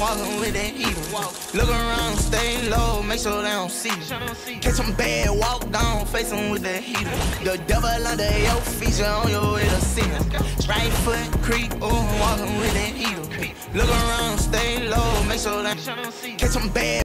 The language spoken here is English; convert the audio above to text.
walking with that heater. Look around, stay low, make sure they don't see you. Catch them bad, walk down, face them with that heater. The devil under your feet, you on your way to see him. Right foot creep, ooh, walking with that heater. Look around, stay low, make sure they don't see catch them bad.